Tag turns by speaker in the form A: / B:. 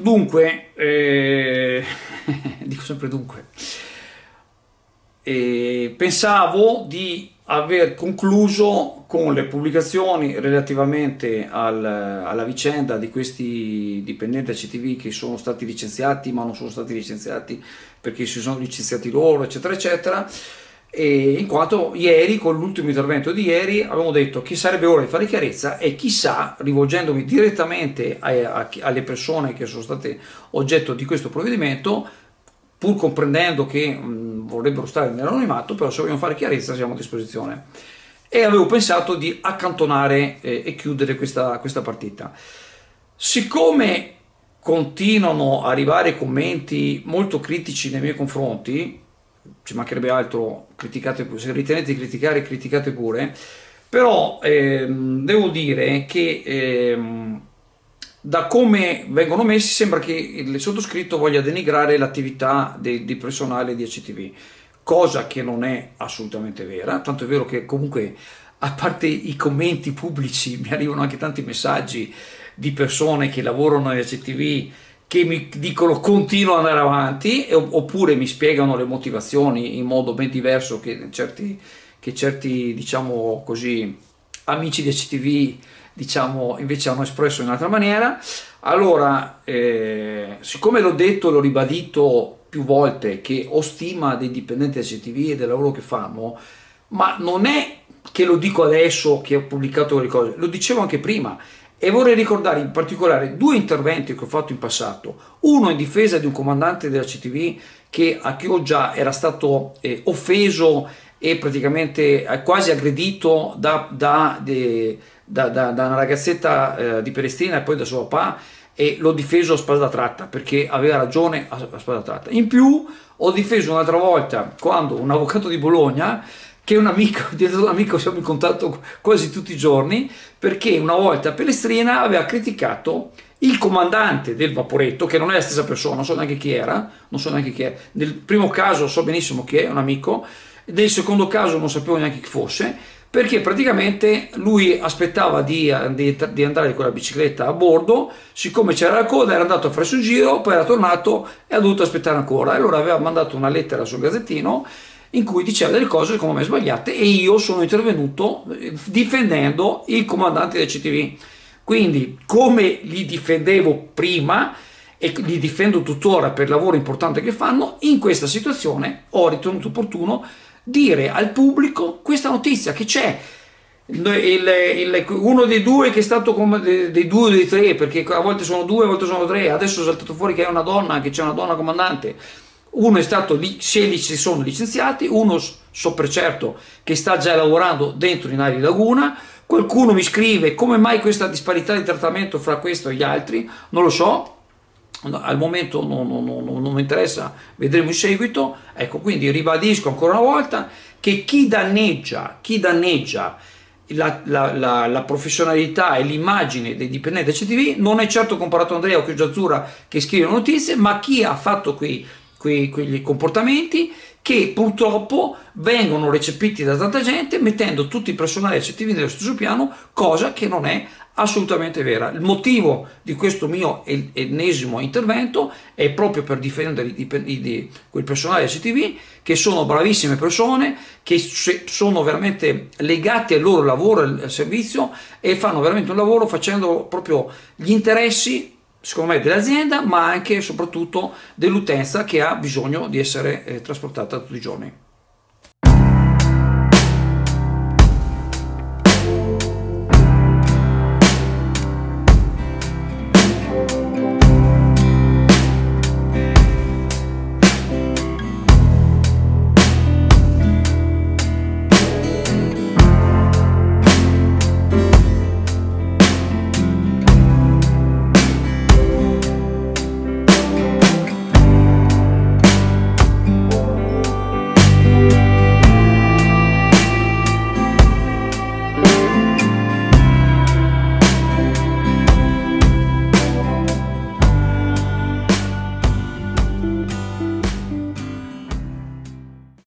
A: Dunque, eh, dico sempre dunque, eh, pensavo di aver concluso con le pubblicazioni relativamente al, alla vicenda di questi dipendenti CTV che sono stati licenziati ma non sono stati licenziati perché si sono licenziati loro eccetera eccetera e in quanto ieri con l'ultimo intervento di ieri avevamo detto che sarebbe ora di fare chiarezza e chissà rivolgendomi direttamente a, a, alle persone che sono state oggetto di questo provvedimento pur comprendendo che mh, vorrebbero stare nell'anonimato però se vogliono fare chiarezza siamo a disposizione. E avevo pensato di accantonare eh, e chiudere questa, questa partita. Siccome continuano a arrivare commenti molto critici nei miei confronti ci mancherebbe altro, criticate pure, se ritenete di criticare, criticate pure, però ehm, devo dire che ehm, da come vengono messi sembra che il sottoscritto voglia denigrare l'attività di personale di ACTV, cosa che non è assolutamente vera, tanto è vero che comunque a parte i commenti pubblici mi arrivano anche tanti messaggi di persone che lavorano in ACTV che mi dicono continua ad andare avanti oppure mi spiegano le motivazioni in modo ben diverso che certi, che certi diciamo così, amici di HTV diciamo, invece hanno espresso in un'altra maniera. Allora, eh, siccome l'ho detto, l'ho ribadito più volte che ho stima dei dipendenti HTV e del lavoro che fanno, ma non è che lo dico adesso che ho pubblicato le cose, lo dicevo anche prima e vorrei ricordare in particolare due interventi che ho fatto in passato, uno in difesa di un comandante della CTV che a Chioggia era stato eh, offeso e praticamente eh, quasi aggredito da, da, de, da, da una ragazzetta eh, di Palestina e poi da suo papà e l'ho difeso a spada tratta perché aveva ragione a, a spada tratta. In più ho difeso un'altra volta quando un avvocato di Bologna che un amico, dietro un amico siamo in contatto quasi tutti i giorni, perché una volta Pelestrina aveva criticato il comandante del vaporetto, che non è la stessa persona, non so neanche chi era, non so neanche chi è. Nel primo caso so benissimo chi è, un amico, nel secondo caso non sapevo neanche chi fosse, perché praticamente lui aspettava di, di, di, andare con la bicicletta a bordo, siccome c'era la coda era andato a fare il giro, poi era tornato e ha dovuto aspettare ancora. Allora aveva mandato una lettera sul gazzettino in cui diceva delle cose secondo me sbagliate e io sono intervenuto eh, difendendo il comandante del CTV. Quindi come li difendevo prima e li difendo tuttora per il lavoro importante che fanno, in questa situazione ho ritenuto opportuno dire al pubblico questa notizia che c'è. Il, il, uno dei due che è stato dei due o dei tre perché a volte sono due, a volte sono tre adesso è saltato fuori che è una donna che c'è una donna comandante uno è stato, si sono licenziati, uno so per certo che sta già lavorando dentro in Ari Laguna, qualcuno mi scrive come mai questa disparità di trattamento fra questo e gli altri, non lo so, al momento non, non, non, non, mi interessa, vedremo in seguito. Ecco, quindi ribadisco ancora una volta che chi danneggia, chi danneggia la, la, la, la professionalità e l'immagine dei dipendenti CTV non è certo comparato a Andrea o Chioggia Azzurra che scrive notizie, ma chi ha fatto qui quei, quegli comportamenti che purtroppo vengono recepiti da tanta gente mettendo tutti i personali accettivi nello stesso piano, cosa che non è assolutamente vera. Il motivo di questo mio ennesimo intervento è proprio per difendere i, i, i, quel personale CTV che sono bravissime persone, che sono veramente legati al loro lavoro, al servizio e fanno veramente un lavoro facendo proprio gli interessi secondo me dell'azienda ma anche e soprattutto dell'utenza che ha bisogno di essere eh, trasportata tutti i giorni.